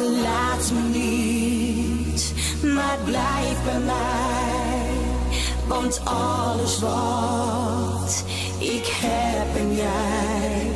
Verlaat me niet, maar blijf bij mij. Want alles wat ik heb en jij,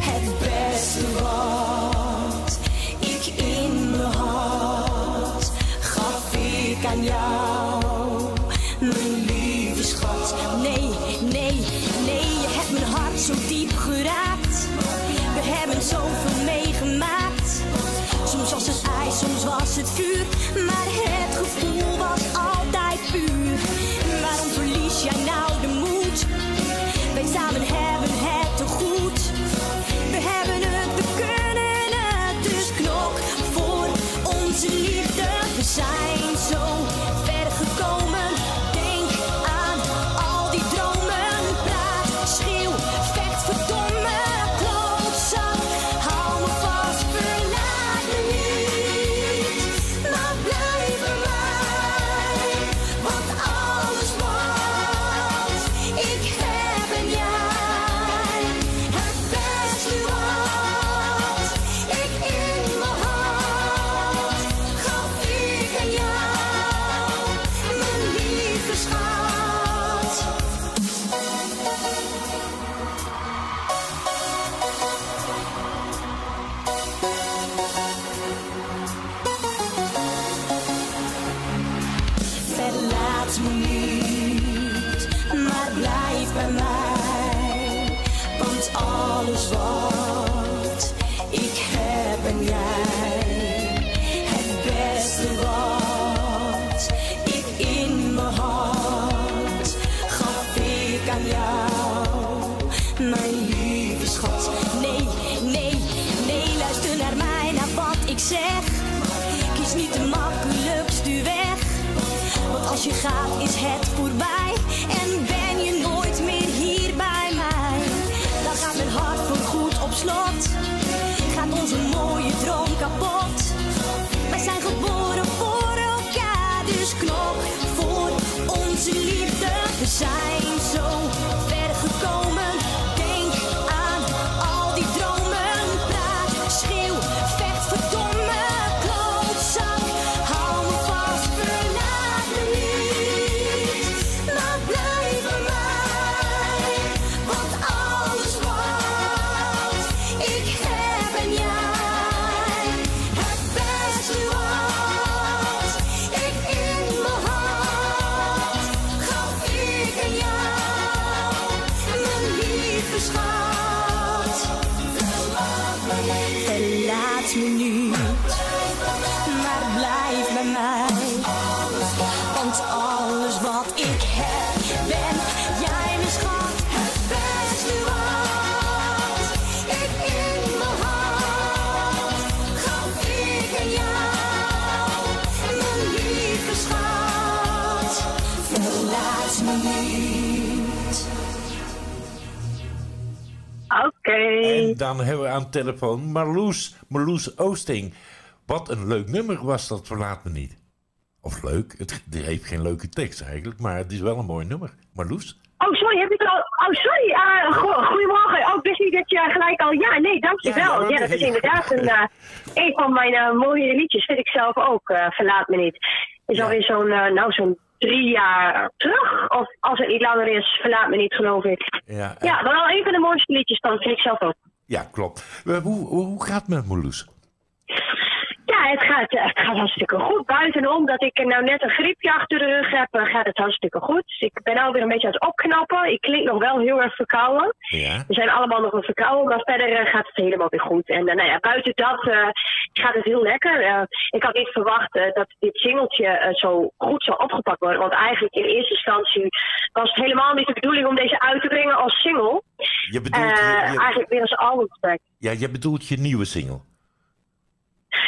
het beste wat ik in me had, gaf ik aan jou. Mijn lieve schat, nee, nee, nee, je hebt mijn hart zo diep geraakt. We hebben zoveel was alles wat ik heb en jij, het beste wat ik in me had, gaf ik aan jou. Mijn lieve schat, nee, nee, nee, luister naar mij, naar wat ik zeg. Kies niet de makkelijkste weg. Want als je gaat is het voorbij liefde niet, maar En dan hebben we aan de telefoon Marloes, Marloes Oosting. Wat een leuk nummer was dat, Verlaat me niet. Of leuk, het, het heeft geen leuke tekst eigenlijk, maar het is wel een mooi nummer. Marloes? Oh, sorry, heb het al... Oh, sorry. eh, go- goedemorgen. Oh, ik wist niet dat je gelijk al... Ja, nee, dankjewel. Ja, Ja, ja, dat is inderdaad een, eh, een van mijn eh, mooie liedjes. Vind ik zelf ook. eh, Verlaat me niet. Is Ja. alweer zo'n, eh, nou, zo'n drie jaar terug. Of als het niet langer is, Verlaat me niet, geloof ik. Ja, Ja, maar wel een van de mooiste liedjes dan, vind ik zelf ook. Ja klopt. Eh, Hoe, hoe gaat het met Marloes? Ja, het gaat, het gaat hartstikke goed. Buitenom dat ik nou net een griepje achter de rug heb, eh, gaat het hartstikke goed. Dus ik ben alweer een beetje aan het opknappen. Ik klink nog wel heel erg verkouden. Ja? We zijn allemaal nog een verkouden, maar verder eh, gaat het helemaal weer goed. En eh, nou ja, buiten dat gaat het heel lekker. Ik had niet verwacht dat dit singeltje zo goed zou opgepakt worden. Want eigenlijk in eerste instantie was het helemaal niet de bedoeling om deze uit te brengen als single. Je bedoelt, je, je- Eigenlijk weer als albumtrack. ja, je bedoelt je nieuwe single.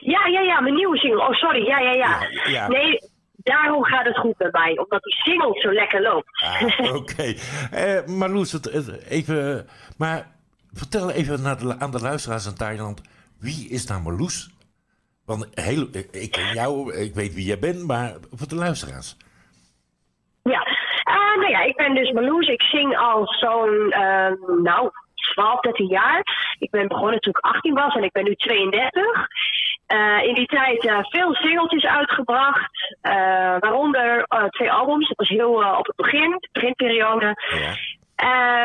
Ja, ja, ja, mijn nieuwe single. Oh, sorry. Ja, ja, ja. Ja, ja. Nee, daarom gaat het goed bij mij. Omdat die single zo lekker loopt. Ah, Oké. Eh, Marloes, het, het- even... Maar vertel even naar de, aan de luisteraars in Thailand... Wie is nou Marloes? Want heel, ik ken jou, ik weet wie jij bent, maar voor de luisteraars. Ja, Eh, nou ja, ik ben dus Marloes. Ik zing al zo'n, eh, nou, 12, 13 jaar. Ik ben begonnen toen ik 18 was en ik ben nu 32. Eh, in die tijd uh, veel singeltjes uitgebracht, uh, waaronder twee albums. Dat was heel op het begin, de beginperiode. Ja.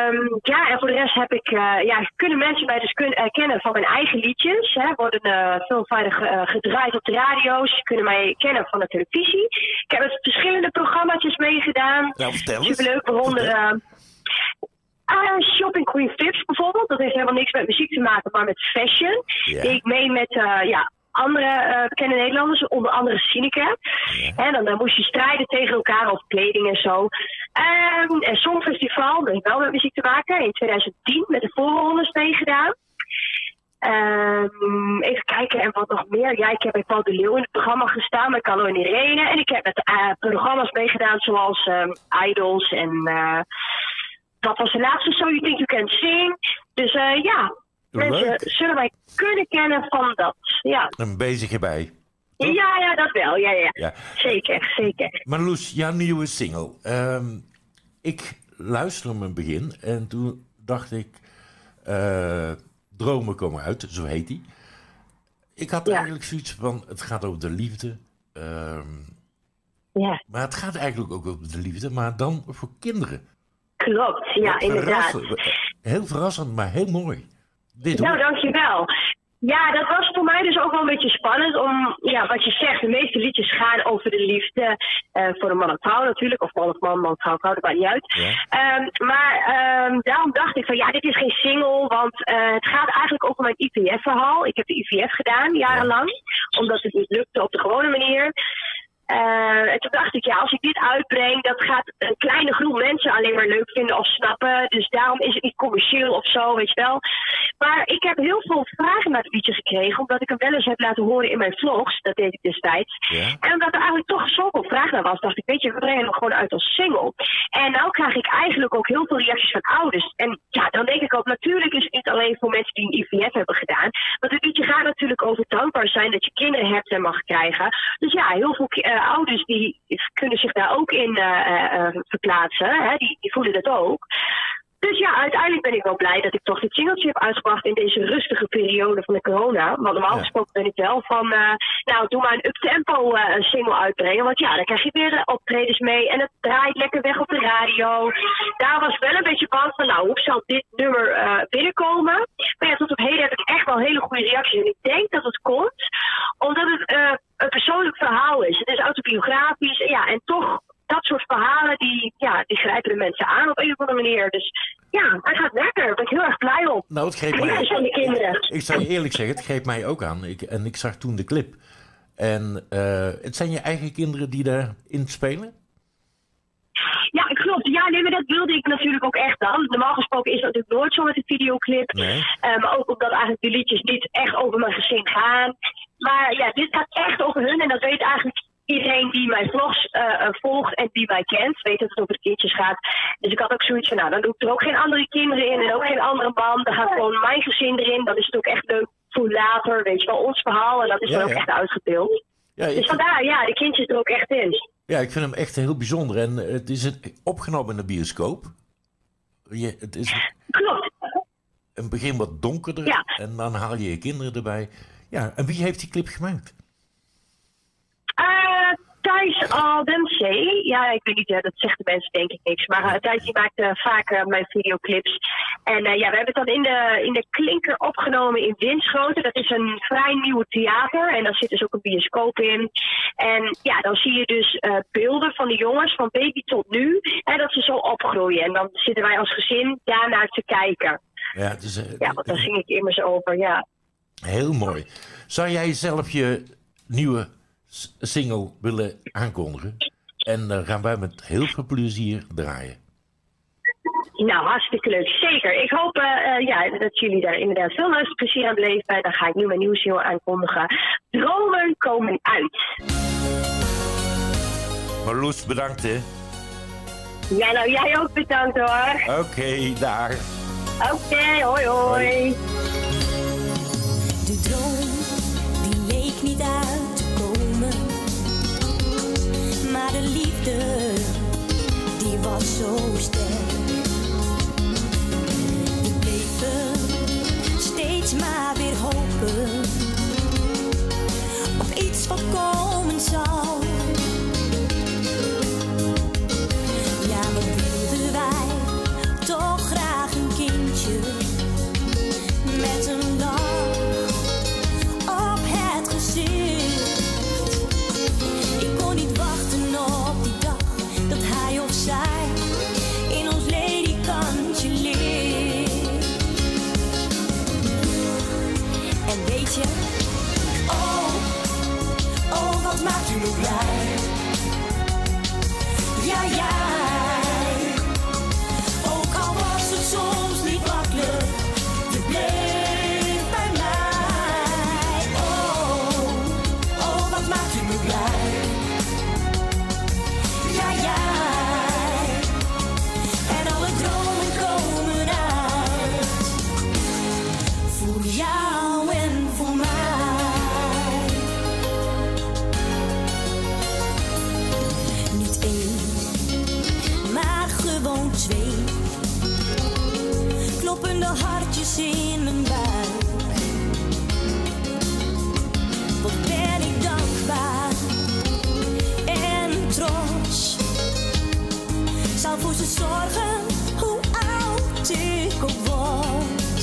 Um, ja, en voor de rest heb ik, ja, kunnen mensen mij dus kun, kennen van mijn eigen liedjes. Hè, worden veelvoudig gedraaid op de radio's. Ze kunnen mij kennen van de televisie. Ik heb met verschillende programma's meegedaan. Ja, vertel Superleuk, waaronder... Uh, Shopping Queen Tips bijvoorbeeld. Dat heeft helemaal niks met muziek te maken, maar met fashion. Yeah. Ik mee met uh, ja, andere uh, bekende Nederlanders, onder andere Sineke. En dan, dan, moest je strijden tegen elkaar over kleding en zo. Um, en Songfestival, dat heeft wel met muziek te maken. In 2010 met de voorrondes meegedaan. Um, even kijken, en wat nog meer. Ja, ik heb bij Paul de Leeuw in het programma gestaan met Carlo en Irene. En ik heb met uh, programma's meegedaan zoals um, Idols en... Uh, dat was de laatste So You Think You Can Sing. Dus uh, ja, mensen zullen mij kunnen kennen van dat. Ja. Een bezig erbij. Ja, ja, dat wel. Ja, ja. ja. Zeker, zeker. Marloes, jouw nieuwe single. Um, ik luisterde hem in het begin en toen dacht ik... Uh, Dromen komen uit, zo heet hij. Ik had eigenlijk zoiets van, het gaat over de liefde. Um, ja. Maar het gaat eigenlijk ook over de liefde, maar dan voor kinderen. Klopt, ja, inderdaad. Heel verrassend, maar heel mooi. Dit nou, dankjewel. Ja, dat was voor mij dus ook wel een beetje spannend. Om, ja, wat je zegt, de meeste liedjes gaan over de liefde. Uh, voor een man en vrouw natuurlijk. Of man of man, man vrouw, vrouw, dat maakt niet uit. Um, maar um, daarom dacht ik van, ja, dit is geen single. Want uh, het gaat eigenlijk over mijn IVF-verhaal. Ik heb de IVF gedaan, jarenlang. Omdat het niet lukte op de gewone manier. Uh, en toen dacht ik, ja, als ik dit uitbreng, dat gaat een kleine groep mensen alleen maar leuk vinden of snappen. Dus daarom is het niet commercieel of zo, weet je wel. Maar ik heb heel veel vragen naar het liedje gekregen, omdat ik hem wel eens heb laten horen in mijn vlogs. Dat deed ik destijds. En omdat er eigenlijk toch zoveel vraag naar was, dacht ik, weet je, we brengen hem gewoon uit als single. En nou krijg ik eigenlijk ook heel veel reacties van ouders. En ja, dan denk ik ook, natuurlijk is het niet alleen voor mensen die een IVF hebben gedaan. Want het liedje gaat natuurlijk over dankbaar zijn dat je kinderen hebt en mag krijgen. Dus ja, heel veel uh, ouders die kunnen zich daar ook in uh, verplaatsen. Hè? Die voelen dat ook. Dus ja, uiteindelijk ben ik wel blij dat ik toch dit singeltje heb uitgebracht in deze rustige periode van de corona. Want normaal gesproken ben ik wel van, uh, nou doe maar een uptempo uh, single uitbrengen. Want ja, dan krijg je weer optredens mee en het draait lekker weg op de radio. Daar was wel een beetje bang van, nou hoe zal dit nummer uh, binnenkomen? Maar ja, tot op heden heb ik echt wel hele goede reacties. En ik denk dat het komt omdat het een persoonlijk verhaal is. Het is autobiografisch, ja, en toch soort verhalen, die, ja, die grijpen de mensen aan op een of andere manier. Dus ja, hij gaat lekker. Daar ben ik heel erg blij op. Nou, het greep mij... de kinderen. Ik zou je eerlijk zeggen, het greep mij ook aan. Ik, en ik zag toen de clip. En uh, het zijn je eigen kinderen die daarin spelen? Ja, klopt. Ja, nee, maar dat wilde ik natuurlijk ook echt dan. Normaal gesproken is dat natuurlijk nooit zo met een videoclip. Nee. Maar ook omdat eigenlijk de liedjes niet echt over mijn gezin gaan. Maar ja, dit gaat echt over hun en dat weet eigenlijk iedereen die mijn vlogs uh, volgt en die mij kent, weet dat het over de kindjes gaat. Dus ik had ook zoiets van, nou, dan doe ik er ook geen andere kinderen in en ook geen andere man. Dan gaat gewoon mijn gezin erin. Dan is het ook echt leuk voor later, weet je wel, ons verhaal. En dat is dan ook echt uitgebeeld. Ja, dus vandaar, ja, de kindjes er ook echt in. Ja, ik vind hem echt heel bijzonder. En het is opgenomen in de bioscoop. Je, het is Klopt. Een begin wat donkerder. En dan haal je je kinderen erbij. Ja, en wie heeft die clip gemaakt? Thijs Aldensee. Ja, ik weet niet, dat zegt de mensen denk ik niks. Maar uh, Thijs die maakt uh, vaak mijn videoclips. En ja, we hebben het dan in de, in de Klinker opgenomen in Winschoten. Dat is een vrij nieuw theater. En daar zit dus ook een bioscoop in. En ja, dan zie je dus beelden van de jongens van baby tot nu. En dat ze zo opgroeien. En dan zitten wij als gezin daarnaar te kijken. Ja, dus, ja want daar zing ik immers over, ja. Heel mooi. Zou jij zelf je nieuwe single willen aankondigen? En dan gaan wij met heel veel plezier draaien. Nou, hartstikke leuk. Zeker. Ik hoop uh, ja, dat jullie daar inderdaad veel luisterplezier aan beleven. Dan ga ik nu mijn nieuwe single aankondigen. Dromen komen uit. Marloes, bedankt hè. Ja, nou jij ook bedankt hoor. Oké, okay, daar. Oké, okay, hoi, hoi hoi. Maar de liefde, Kloppende hartjes in mijn buik. Wat ben ik dankbaar en trots. Zou voor ze zorgen, hoe oud ik ook word.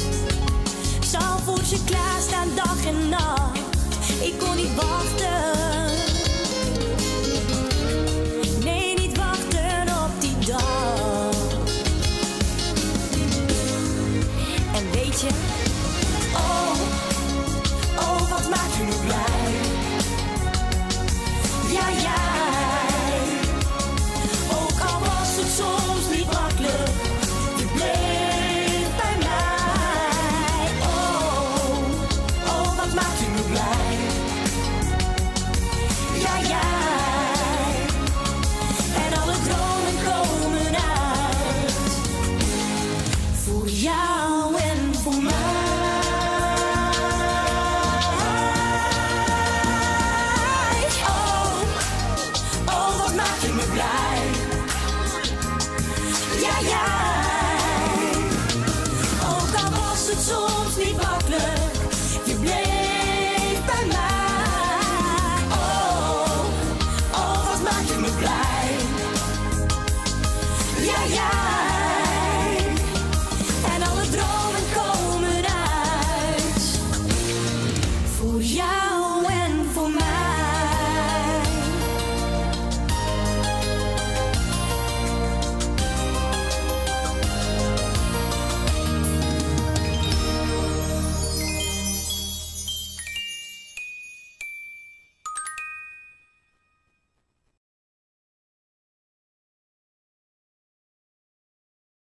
Zal voor ze klaarstaan dag en nacht. me. Ja, jij. Ook al was het soms niet makkelijk, je bleef bij mij. Oh, oh, wat maak je me blij. Ja, jij. En alle dromen komen uit. Voor jou.